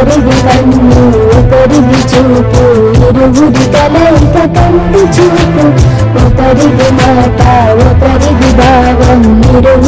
ఒకరిది కన్ను ఒకరిది చూపు ఇరువురి కలయిక కంటి చూపు ఒకరిది మాట ఒకరిది భావం ఇరువు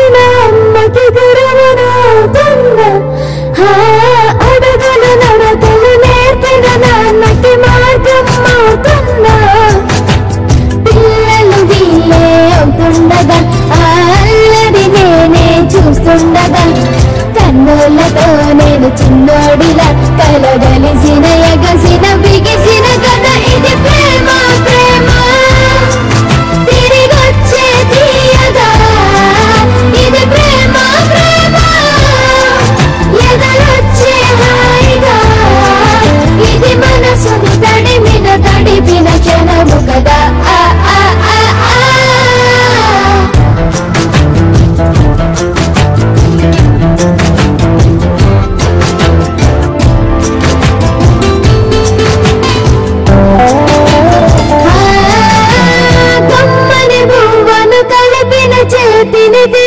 నేర్పిన అమ్మకి గురువునవుతున్న అడగలు నడతలు నేర్పిన నాన్నకి మార్గం అవుతున్నా పిల్లలు వీళ్ళే అవుతుండగా ఆ అల్లరి నేనే చూస్తుండగా. కన్నులతో నేను చిన్నోడిలా కలగలిసిన ఎగసిన బిగిసిన కథ ఇది दिन